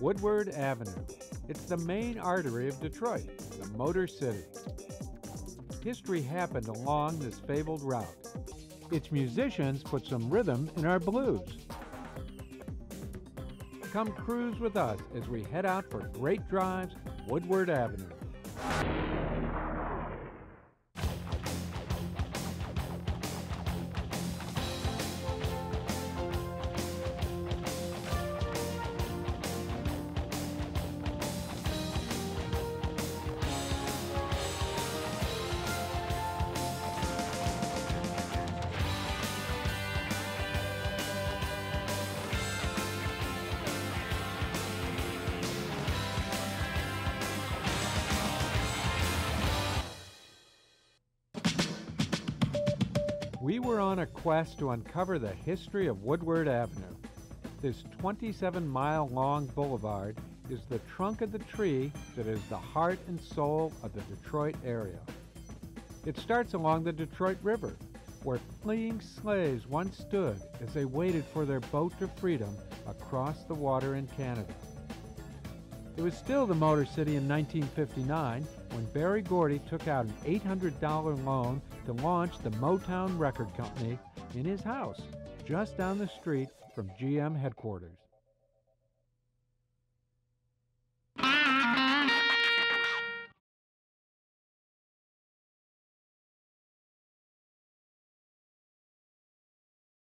Woodward Avenue. It's the main artery of Detroit, the Motor City. History happened along this fabled route. Its musicians put some rhythm in our blues. Come cruise with us as we head out for great drives, Woodward Avenue. We were on a quest to uncover the history of Woodward Avenue. This 27 mile long boulevard is the trunk of the tree that is the heart and soul of the Detroit area. It starts along the Detroit River, where fleeing slaves once stood as they waited for their boat to freedom across the water in Canada. It was still the Motor City in 1959 when Berry Gordy took out an $800 loan to launch the Motown Record Company in his house just down the street from GM headquarters.